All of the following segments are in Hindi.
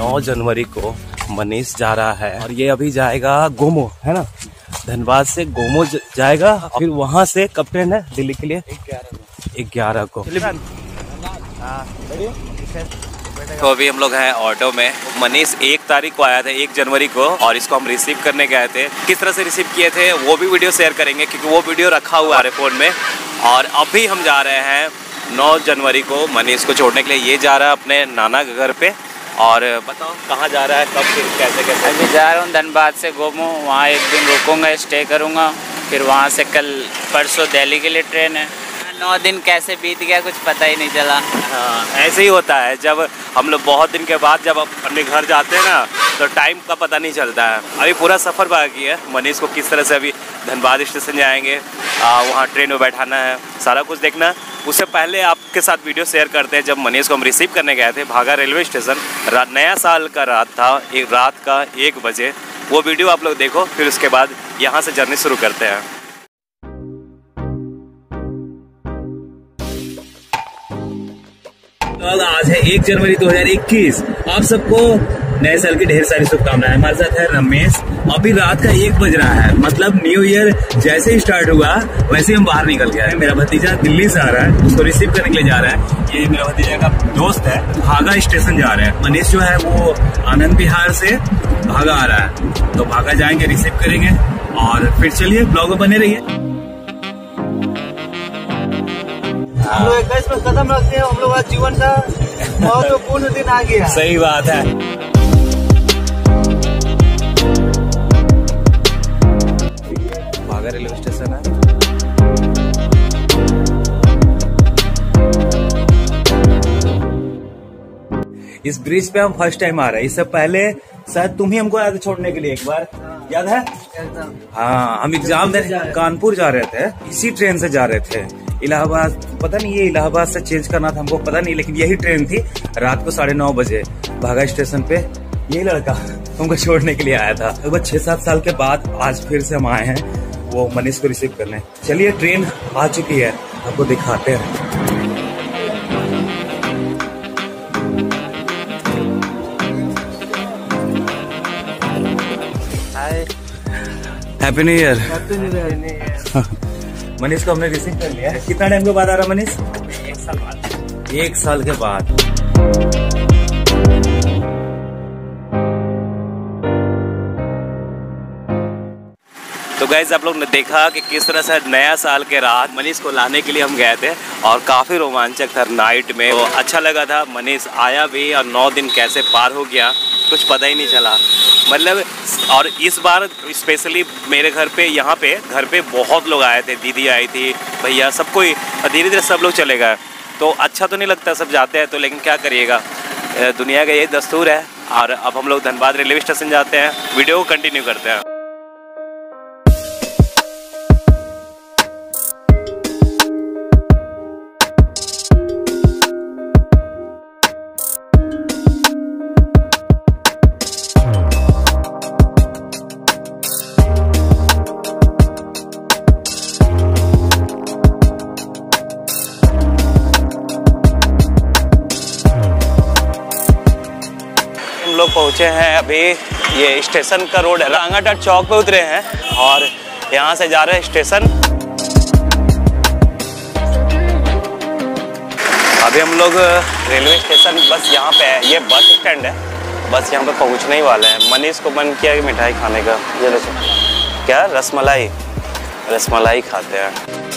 9 जनवरी को मनीष जा रहा है और ये अभी जाएगा गोमो, है ना? धनबाद से गोमो जाएगा फिर वहाँ से कब ट्रेन है दिल्ली के लिए। ग्यारह को। तो अभी हम लोग हैं ऑटो में। मनीष एक तारीख को आया था, एक जनवरी को, और इसको हम रिसीव करने गए थे। किस तरह से रिसीव किए थे, वो भी वीडियो शेयर करेंगे, क्योंकि वो वीडियो रखा हुआ है फ़ोन में। और अभी हम जा रहे हैं 9 जनवरी को मनीष को छोड़ने के लिए। ये जा रहा है अपने नाना के घर पे। और बताओ, कहाँ जा रहा है, कब, फिर कैसे कैसे? अभी जा रहा हूँ धनबाद से गोमो वहाँ एक दिन रुकूँगा स्टे करूँगा, फिर वहाँ से कल परसों दिल्ली के लिए ट्रेन है। नौ दिन कैसे बीत गया, कुछ पता ही नहीं चला। हाँ ऐसे ही होता है। जब हम लोग बहुत दिन के बाद जब अपने घर जाते हैं ना तो टाइम का पता नहीं चलता है। अभी पूरा सफ़र बाकी है। मनीष को किस तरह से अभी धनबाद स्टेशन जाएँगे वहाँ ट्रेन में बैठाना है, सारा कुछ देखना उससे पहले आपके साथ वीडियो शेयर करते हैं, जब मनीष को हम रिसीव करने गए थे, भागा रेलवे स्टेशन नया साल का रात था, एक, रात का एक बजे। वो वीडियो आप लोग देखो, फिर उसके बाद यहाँ से जर्नी शुरू करते हैं। तो आज है एक जनवरी 2021 आप सबको नए साल की ढेर सारी शुभकामनाएँ। हमारे साथ है रमेश। अभी रात का एक बज रहा है। मतलब न्यू ईयर जैसे ही स्टार्ट हुआ, वैसे ही हम बाहर निकल गए मेरा भतीजा दिल्ली से आ रहा है, उसको रिसीव करने के लिए जा रहा है। ये मेरा भतीजा का दोस्त है, भागा स्टेशन जा रहा है। मनीष जो है, वो आनंद बिहार से भागा आ रहा है। तो भागा जाएँगे रिसीव करेंगे। और फिर चलिए ब्लॉग बने रहिए। हम लोग इक्कीस में कदम रखते हैं। हम लोग आज जीवन का महत्वपूर्ण दिन आ गया। सही बात है। भागा रेलवे स्टेशन है। इस ब्रिज पे हम फ़र्स्ट टाइम आ रहे हैं। इससे पहले शायद तुम ही हमको थे छोड़ने के लिए एक बार। याद है? हाँ हम एग्ज़ाम देने कानपुर जा रहे थे। इसी ट्रेन से जा रहे थे। इलाहाबाद पता नहीं ये इलाहाबाद से चेंज करना था हमको पता नहीं लेकिन यही ट्रेन थी रात को साढ़े नौ बजे भागा स्टेशन पे। यही लड़का हमको छोड़ने के लिए आया था। लगभग छह सात साल के बाद आज फिर से हम आए हैं वो मनीष को रिसीव करने। चलिए ट्रेन आ चुकी है आपको दिखाते हैं। हैप्पी न्यू ईयर मनीष को हमने रिसीव कर लिया कितना टाइम के बाद आ रहा मनीष? एक साल बाद एक साल के बाद। तो गैस आप लोग ने देखा कि किस तरह से नया साल के रात मनीष को लाने के लिए हम गए थे और काफ़ी रोमांचक था नाइट में। तो अच्छा लगा था, मनीष आया भी और नौ दिन कैसे पार हो गया। कुछ पता ही नहीं चला। मतलब और इस बार स्पेशली मेरे घर पे, यहाँ पे, घर पे बहुत लोग आए थे, दीदी आई थी, भैया, सब कोई, धीरे धीरे सब लोग चले गए। तो अच्छा तो नहीं लगता, सब जाते हैं तो लेकिन क्या करिएगा? दुनिया का ये दस्तूर है, और अब हम लोग धनबाद रेलवे स्टेशन जाते हैं, वीडियो को कंटिन्यू करते हैं। लोग पहुँचे हैं अभी। ये स्टेशन का रोड है रांगाटाट चौक पे उतरे हैं और यहाँ से जा रहे हैं स्टेशन। अभी हम लोग रेलवे स्टेशन बस यहाँ पे है। ये बस स्टैंड है। बस यहाँ पे पहुँचने ही वाले हैं। मनीष को मन किया कि मिठाई खाने का। ये देखो क्या? रसमलाई। रसमलाई खाते हैं।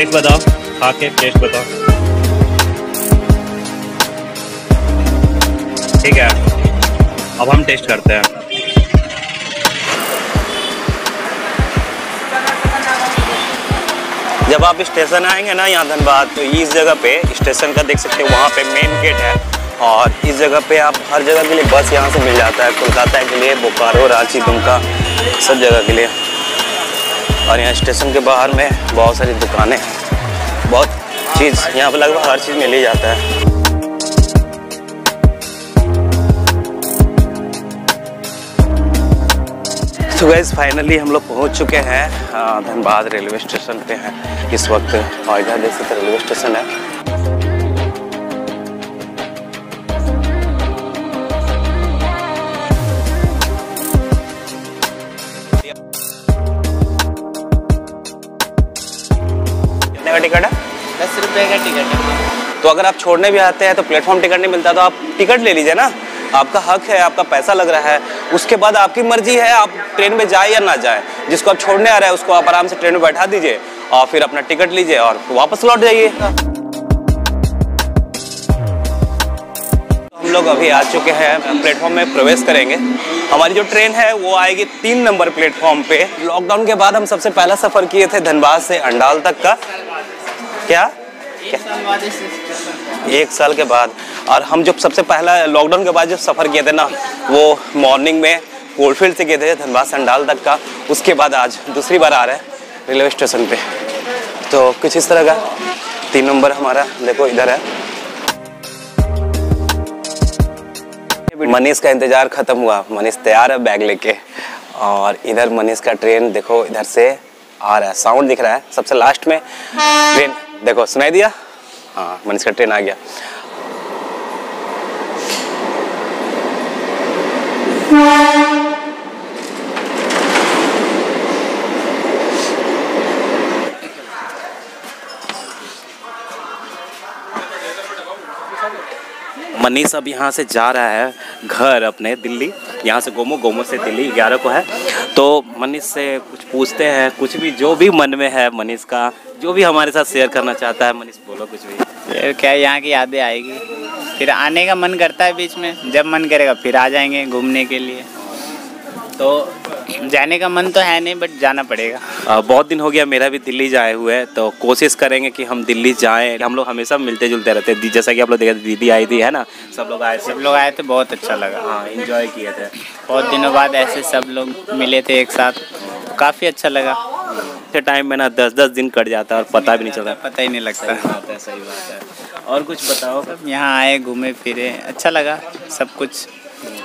टेस्ट बताओ। खा के टेस्ट बताओ। ठीक है। अब हम टेस्ट करते हैं। जब आप स्टेशन आएँगे ना यहाँ धनबाद तो इस जगह पे स्टेशन का देख सकते हैं, वहाँ पे मेन गेट है। और इस जगह पे आप हर जगह के लिए बस यहाँ से मिल जाता है, कोलकाता के लिए, बोकारो, रांची, दुमका, सब जगह के लिए। और यहाँ स्टेशन के बाहर में बहुत सारी दुकानें बहुत चीज़, यहाँ पर लगभग हर चीज़ मिल ही जाता है। तो गैस फाइनली हम लोग पहुँच चुके हैं धनबाद रेलवे स्टेशन पे हैं। इस वक्त और इधर जैसे रेलवे स्टेशन है। कितने का टिकट है? दस रुपये का टिकट है। तो अगर आप छोड़ने भी आते हैं तो प्लेटफॉर्म टिकट नहीं मिलता तो आप टिकट ले लीजिए ना। आपका हक है आपका पैसा लग रहा है। उसके बाद आपकी मर्ज़ी है आप ट्रेन में जाए या ना जाए। जिसको आप छोड़ने आ रहे हैं उसको आप आराम से ट्रेन में बैठा दीजिए और फिर अपना टिकट लीजिए और वापस लौट जाइए। हम लोग अभी आ चुके हैं प्लेटफॉर्म में प्रवेश करेंगे। हमारी जो ट्रेन है वो आएगी तीन नंबर प्लेटफॉर्म पे। लॉकडाउन के बाद हम सबसे पहला सफ़र किए थे धनबाद से अंडाल तक का। क्या? एक साल के बाद। और हम जब सबसे पहला लॉकडाउन के बाद जब सफ़र किए थे ना वो मॉर्निंग में कोलफील्ड से गए थे धनबाद संडाल तक का। उसके बाद आज दूसरी बार आ रहे हैं रेलवे स्टेशन पे। तो कुछ इस तरह का। तीन नंबर हमारा देखो इधर है। मनीष का इंतज़ार खत्म हुआ। मनीष तैयार है बैग लेके। और इधर मनीष का ट्रेन देखो इधर से आ रहा है। साउंड दिख रहा है। सबसे लास्ट में ट्रेन देखो सुनाई दिया? हाँ। मनीष का ट्रेन आ गया। मनीष अब यहाँ से जा रहा है घर अपने दिल्ली। यहाँ से गोमो गोमो से दिल्ली ग्यारह को है। तो मनीष से कुछ पूछते हैं, कुछ भी, जो भी मन में है मनीष का, जो भी हमारे साथ शेयर करना चाहता है, मनीष बोलो कुछ भी। फिर क्या यहाँ की यादें आएगी? फिर आने का मन करता है बीच में, जब मन करेगा, फिर आ जाएँगे घूमने के लिए। तो जाने का मन तो है नहीं बट जाना पड़ेगा। आ, बहुत दिन हो गया मेरा भी दिल्ली जाए हुए हैं तो कोशिश करेंगे कि हम दिल्ली जाएँ। हम लोग हमेशा मिलते जुलते रहते हैं। जैसा कि आप लोग देखे दीदी आई थी है ना? सब लोग आए सब लोग आए थे बहुत अच्छा लगा। हाँ इन्जॉय किए थे। बहुत दिनों बाद ऐसे सब लोग मिले थे एक साथ। तो काफ़ी अच्छा लगा। के टाइम में ना दस दस दिन कट जाता है और पता भी नहीं चलता। पता ही नहीं लगता। सही बात है सही बात है। और कुछ बताओ? यहाँ आए घूमे फिरे अच्छा लगा सब कुछ।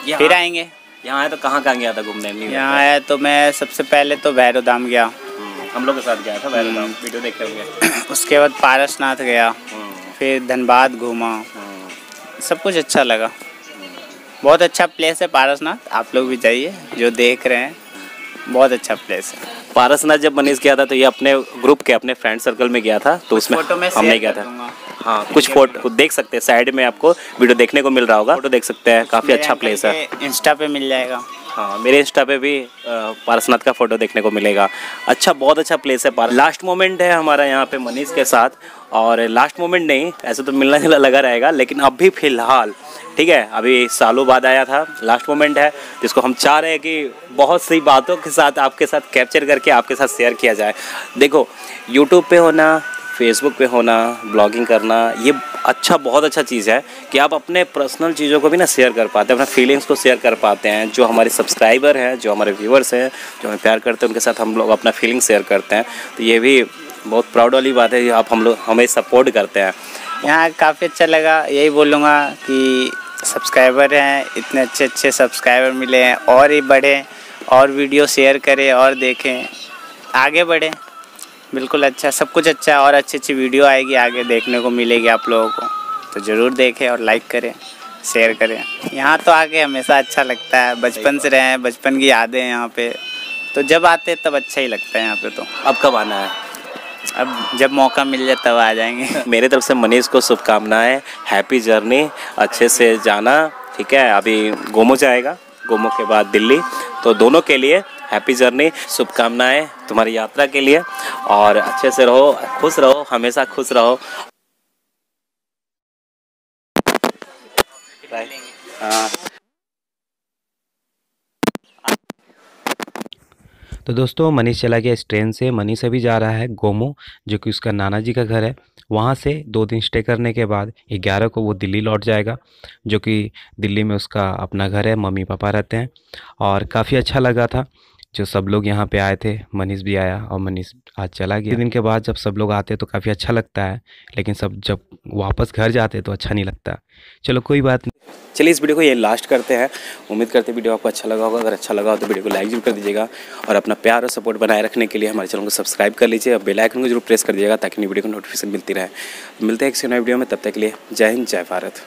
फिर आएँगे। यहाँ आया तो कहाँ कहाँ गया था घूमने यहाँ आया तो मैं सबसे पहले तो भैरव धाम गया। हम्म, हम लोग के साथ गया था वैसे हम्म। वीडियो देखते होंगे। उसके बाद पारसनाथ गया हम्म, फिर धनबाद घूमा। सब कुछ अच्छा लगा। बहुत अच्छा प्लेस है पारसनाथ आप लोग भी जाइए जो देख रहे हैं बहुत अच्छा प्लेस है। पारसनाथ जब मनीष गया था तो ये अपने ग्रुप के अपने फ्रेंड सर्कल में गया था तो उसमें फ़ोटो में हम गया था। दूँगा। हाँ कुछ फ़ोटो देख सकते हैं। साइड में आपको वीडियो देखने को मिल रहा होगा। फ़ोटो देख सकते हैं। काफ़ी अच्छा प्लेस है। इंस्टा पे मिल जाएगा। हाँ मेरे इंस्टा पे भी पारसनाथ का फ़ोटो देखने को मिलेगा। अच्छा बहुत अच्छा प्लेस है पार लास्ट मोमेंट है हमारा यहाँ पे मनीष के साथ। और लास्ट मोमेंट नहीं ऐसे तो मिलना जुलना लगा रहेगा लेकिन अभी फ़िलहाल ठीक है अभी सालों बाद आया था लास्ट मोमेंट है जिसको हम चाह रहे हैं कि बहुत सी बातों के साथ आपके साथ कैप्चर करके आपके साथ शेयर किया जाए। देखो यूट्यूब पे होना फेसबुक पे होना ब्लॉगिंग करना, ये अच्छा बहुत अच्छा चीज़ है कि आप अपने पर्सनल चीज़ों को भी ना शेयर कर पाते हैं, अपना फीलिंग्स को शेयर कर पाते हैं, जो हमारे सब्सक्राइबर हैं, जो हमारे व्यूअर्स हैं, जो हमें प्यार करते हैं, उनके साथ हम लोग अपना फीलिंग शेयर करते हैं। तो ये भी बहुत प्राउड वाली बात है कि आप हम लोग, हमें सपोर्ट करते हैं। यहाँ काफ़ी अच्छा लगा, यही बोलूँगा कि सब्सक्राइबर हैं, इतने अच्छे अच्छे सब्सक्राइबर मिले हैं, और ही बढ़ें, और वीडियो शेयर करें, और देखें, आगे बढ़े। बिल्कुल अच्छा सब कुछ अच्छा है और अच्छी अच्छी वीडियो आएगी आगे देखने को मिलेगी आप लोगों को। तो ज़रूर देखें और लाइक करें शेयर करें। यहाँ तो आके हमेशा अच्छा लगता है बचपन से रहे हैं बचपन की यादें हैं यहाँ पे। तो जब आते हैं तब अच्छा ही लगता है यहाँ पे तो। अब कब आना है? अब जब मौका मिल जाए तब आ जाएँगे। मेरे तरफ़ से मनीष को शुभकामनाएँ हैप्पी जर्नी अच्छे से जाना ठीक है? अभी गोमो जाएगा गोमो के बाद दिल्ली। तो दोनों के लिए हैप्पी जर्नी, शुभकामनाएँ तुम्हारी यात्रा के लिए और अच्छे से रहो, खुश रहो, हमेशा खुश रहो। तो दोस्तों, मनीष चला गया इस ट्रेन से। मनीष अभी जा रहा है गोमो, जो कि उसका नाना जी का घर है। वहाँ से दो दिन स्टे करने के बाद ग्यारह को वो दिल्ली लौट जाएगा, जो कि दिल्ली में उसका अपना घर है मम्मी पापा रहते हैं। और काफ़ी अच्छा लगा था। जो सब लोग यहाँ पे आए थे, मनीष भी आया और मनीष आज चला गया। दिन के बाद जब सब लोग आते तो काफ़ी अच्छा लगता है, लेकिन सब जब वापस घर जाते तो अच्छा नहीं लगता। चलो कोई बात नहीं। चलिए इस वीडियो को ये लास्ट करते हैं। उम्मीद करते वीडियो आपको अच्छा लगा होगा। अगर अच्छा लगा हो तो वीडियो को लाइक ज़रूर कर दीजिएगा और अपना प्यार और सपोर्ट बनाए रखने के लिए हमारे चैनल को सब्सक्राइब कर लीजिए और बेल आइकन को ज़रूर प्रेस कर दीजिएगा ताकि वीडियो को नोटिफिकेशन मिलती रहे। मिलते हैं एक नए वीडियो में, तब तक के लिए जय हिंद, जय भारत।